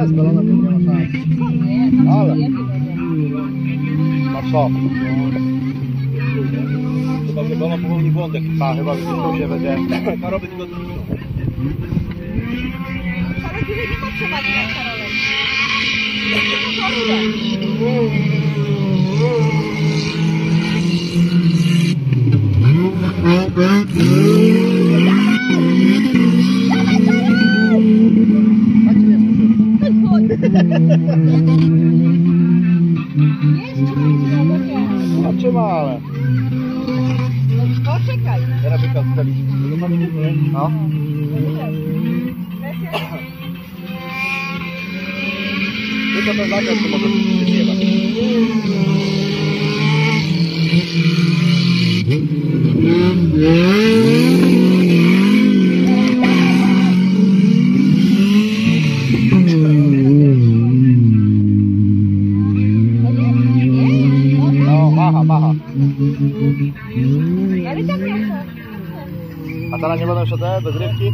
Nie, z balona nie ma szans. Ale. Ma szok. Chyba, że balon popełni błądek. A, chyba, że to się będzie... Karowy nie dotyczył. Ale nie potrzeba nie jak Karolem. No trzyma, ale. Poczekaj. Teraz byka skali. No. Tylko ten zakaz to może przyśpiewać. macha. A teraz nie będą jeszcze te dogrywki?